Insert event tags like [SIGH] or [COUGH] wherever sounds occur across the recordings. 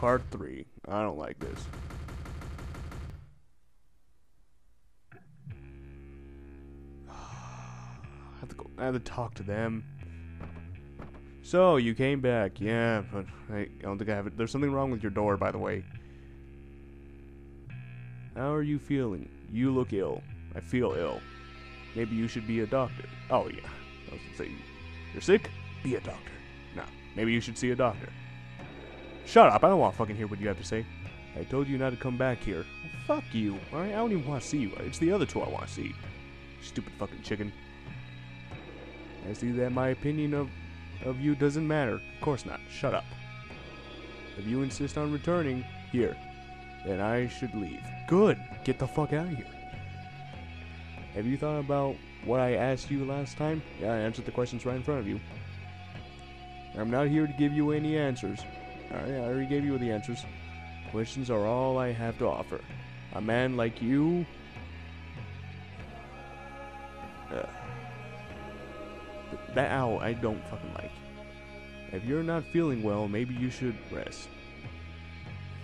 Part 3. I don't like this. [SIGHS] I have to go. I have to talk to them. So you came back, yeah, but I don't think I have it. There's something wrong with your door, by the way. How are you feeling? You look ill. I feel ill. Maybe you should be a doctor. Oh yeah, I was gonna say you're sick. Be a doctor. Nah, maybe you should see a doctor. Shut up! I don't want to fucking hear what you have to say. I told you not to come back here. Well, fuck you. All right, I don't even want to see you. It's the other two I want to see. Stupid fucking chicken. I see that my opinion of of you doesn't matter. Of course not. Shut up. If you insist on returning, here, then I should leave. Good. Get the fuck out of here. Have you thought about what I asked you last time? Yeah, I answered the questions right in front of you. I'm not here to give you any answers. Alright, I already gave you the answers. Questions are all I have to offer. A man like you. Uh, that owl I don't fucking like. If you're not feeling well, maybe you should rest.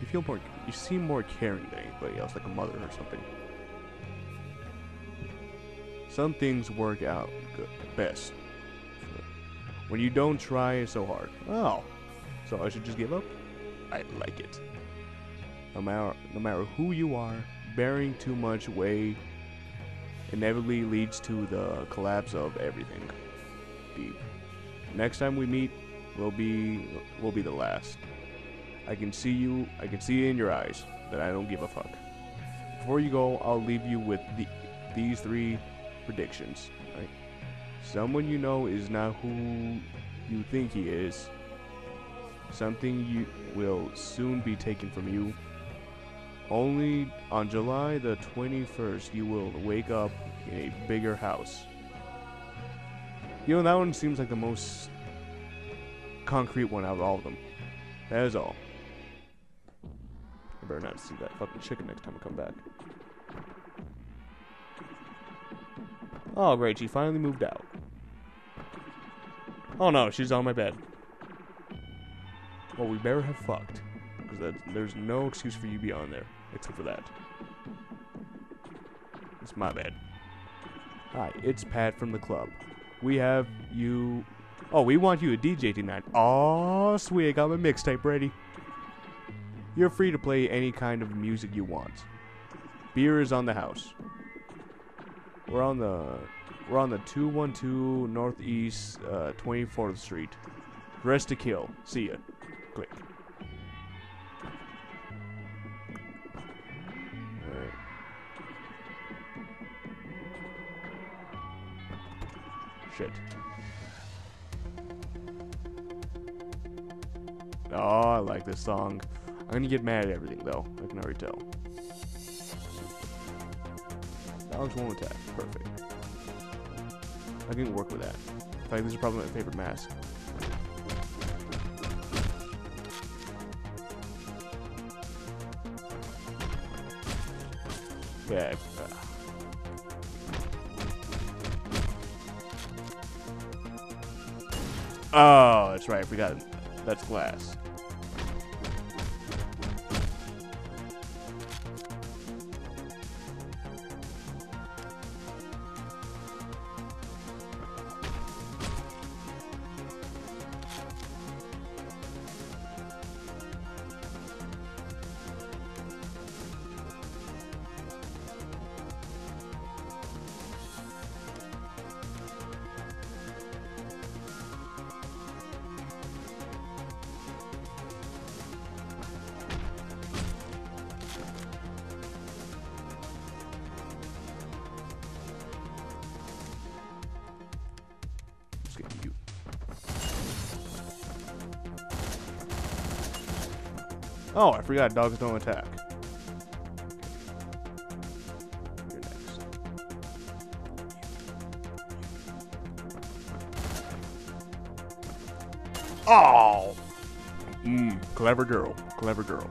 You feel more. You seem more caring than anybody else, like a mother or something. Some things work out good, best when you don't try so hard. Oh, so I should just give up? I like it. No matter, no matter who you are, bearing too much weight inevitably leads to the collapse of everything. Deep. Next time we meet, will be will be the last. I can see you. I can see in your eyes that I don't give a fuck. Before you go, I'll leave you with the, these three predictions. Right? Someone you know is not who you think he is. Something you will soon be taken from you. Only on July the 21st you will wake up in a bigger house. You know, that one seems like the most concrete one out of all of them. That is all. I better not see that fucking chicken next time I come back. Oh, great, she finally moved out. Oh no, she's on my bed. Well, we better have fucked. Because there's no excuse for you to be on there, except for that. It's my bed. Hi, it's Pat from the club. We have you... Oh, we want you a DJ tonight. Oh, sweet, I got my mixtape ready. You're free to play any kind of music you want. Beer is on the house. We're on the we're on the 212 Northeast uh, 24th Street. Rest to kill. See ya. Alright. Shit. Oh, I like this song. I'm gonna get mad at everything though. I can already tell. Dogs won't attack. Perfect. I can work with that. In fact, this is probably my favorite mask. Oh, that's right. I forgot. That's glass. Oh, I forgot dogs don't attack. Oh! Mmm, clever girl. Clever girl.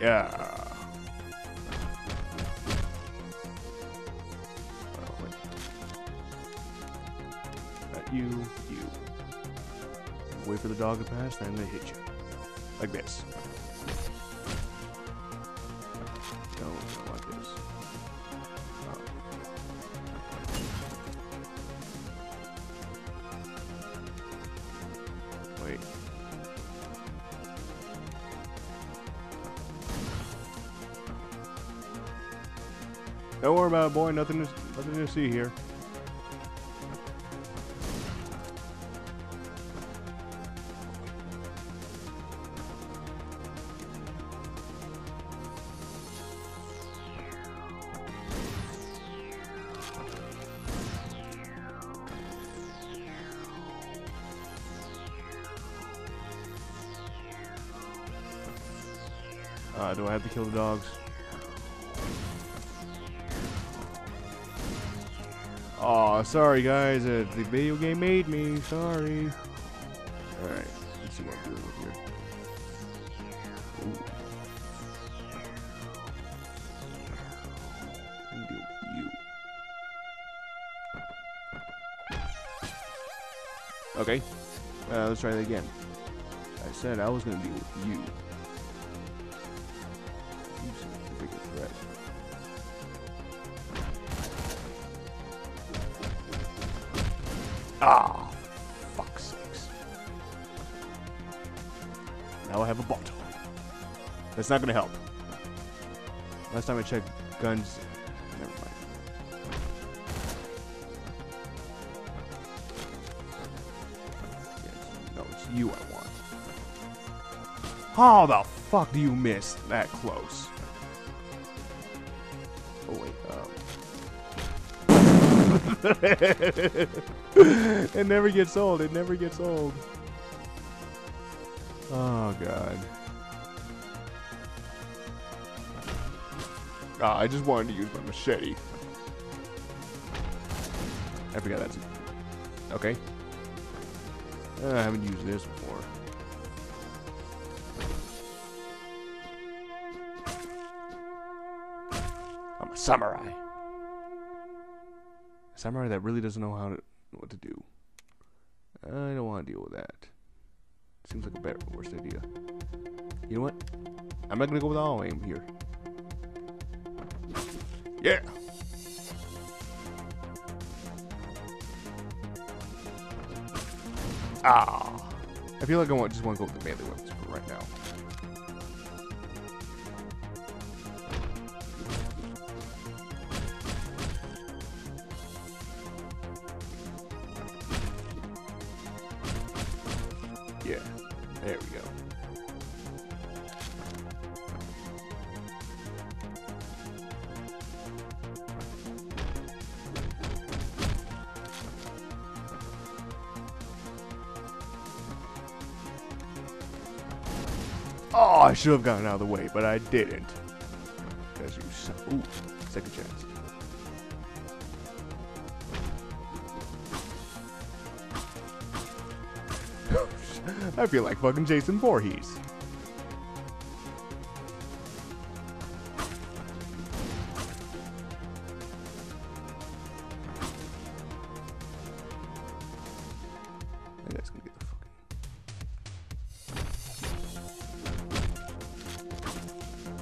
Yeah. Not you, you. Wait for the dog to pass, then they hit you. Like this. Don't worry about it, boy. Nothing to, nothing to see here. Uh, do I have to kill the dogs? Aw, sorry guys, uh, the video game made me, sorry. Alright, let's see what I'm doing here. Okay, uh, let's try that again. I said I was gonna deal with. You Ah, fuck sakes. Now I have a bottle. That's not gonna help. Last time I checked, guns. Never mind. Yes, no, it's you I want. How the fuck do you miss that close? [LAUGHS] it never gets old. It never gets old. Oh god. Ah, I just wanted to use my machete. I forgot that's okay. Uh, I haven't used this before. I'm a samurai. Samurai that really doesn't know how to what to do. I don't want to deal with that. Seems like a better worst idea. You know what? I'm not gonna go with all aim here. Yeah. Ah. I feel like I want, just want to go with the melee weapons for right now. There we go. Oh, I should have gotten out of the way, but I didn't. Because you son- Ooh, second chance. I feel like fucking Jason Voorhees.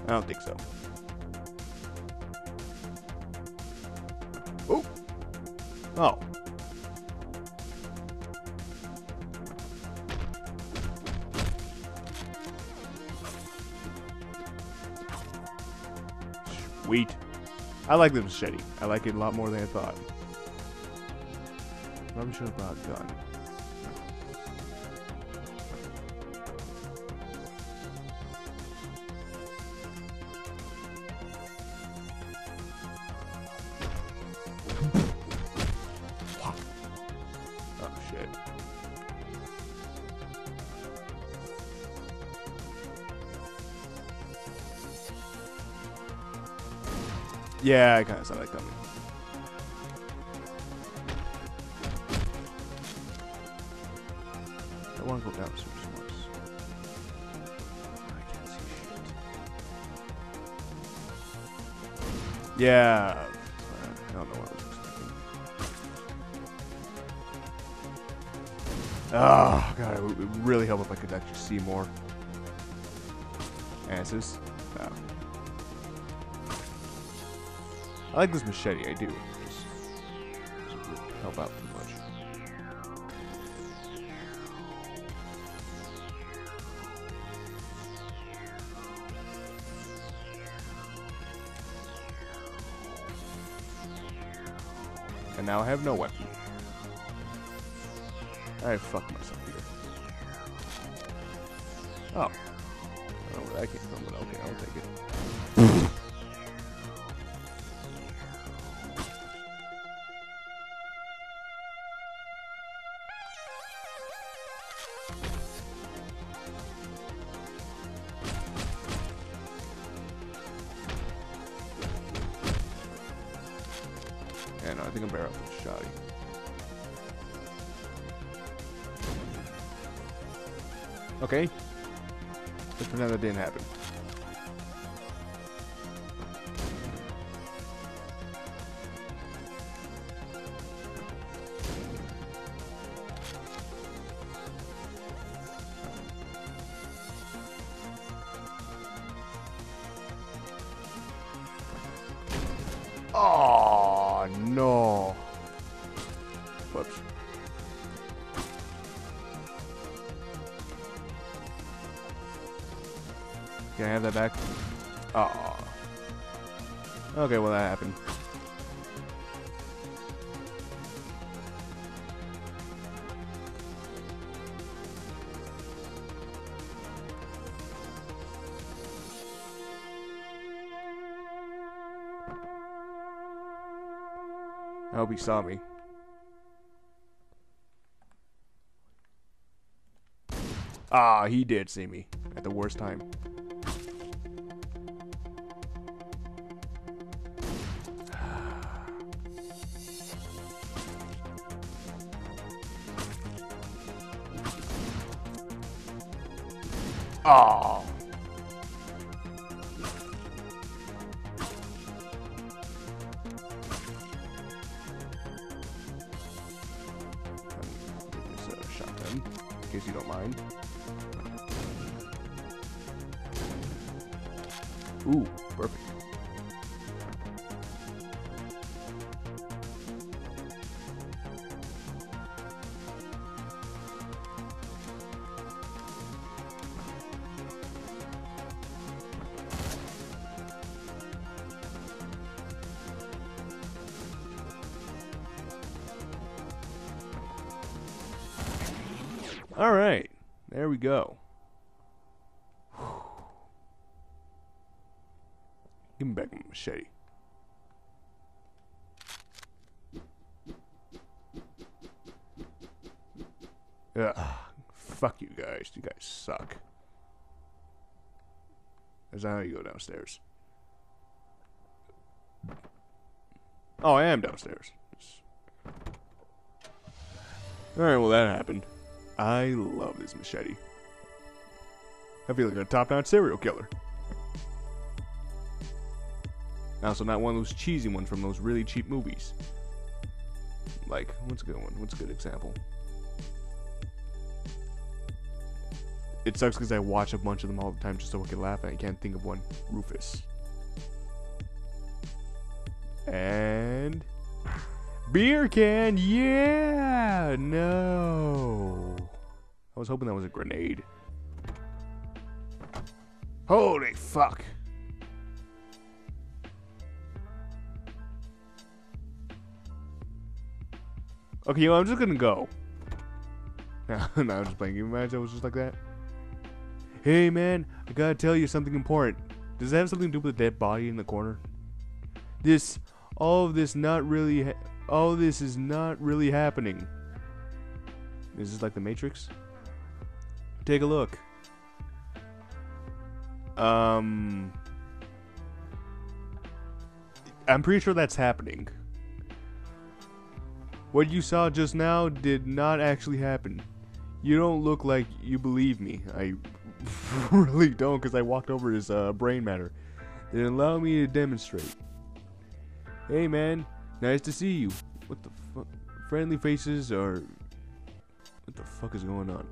I don't think so. Oh. Oh. Sweet. I like the machete. I like it a lot more than I thought. Probably should have brought a gun. Yeah, I kind of saw that coming. I want to go down some. I can't see shit. Yeah. I don't know what I was expecting. Oh, ah, God, it would really help if I could actually see more. Answers. No. I like this machete, I do. Just, help out too much. And now I have no weapon. I fucked myself here. Oh. I don't know where that came from, but okay, I'll take it. No, I think I'm better off with Shoddy. Okay. Let's pretend that didn't happen. Oh no. Whoops. Can I have that back? Oh. Okay, well that happened. I hope he saw me. Ah, he did see me at the worst time. Oh. Case you don't mind. Ooh, perfect. All right, there we go. Give me back my machete. Ugh, fuck you guys. You guys suck. That's how you go downstairs. Oh, I am downstairs. Alright, well, that happened. I love this machete. I feel like a top-notch serial killer. Also, not one of those cheesy ones from those really cheap movies. Like, what's a good one? What's a good example? It sucks because I watch a bunch of them all the time just so I can laugh, and I can't think of one. Rufus. And beer can, yeah. No, I was hoping that was a grenade. Holy fuck! Okay, you know, I'm just gonna go. [LAUGHS] No, no, I'm just playing. Can you imagine I was just like that? Hey, man, I gotta tell you something important. Does it have something to do with the dead body in the corner? This, all of this, not really. All this is not really happening. Is this like the Matrix? Take a look. Um, I'm pretty sure that's happening. What you saw just now did not actually happen. You don't look like you believe me. I [LAUGHS] really don't, because I walked over his uh, brain matter. Then allow me to demonstrate. Hey man, nice to see you. What the fuck? Friendly faces are. What the fuck is going on?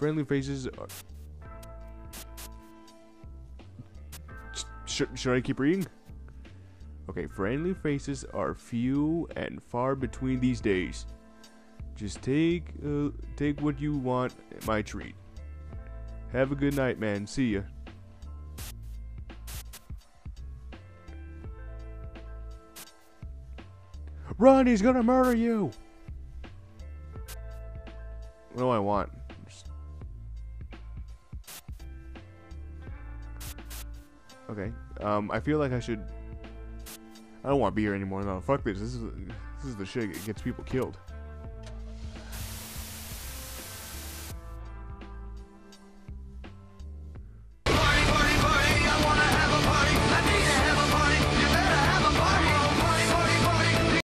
Friendly faces are. Sh- should I keep reading? Okay, friendly faces are few and far between these days. Just take uh, take what you want, my treat. Have a good night, man. See ya. Run, he's gonna murder you! What do I want? Okay. Um, I feel like I should. I don't want to be here anymore. No, fuck this. This is this is the shit that gets people killed.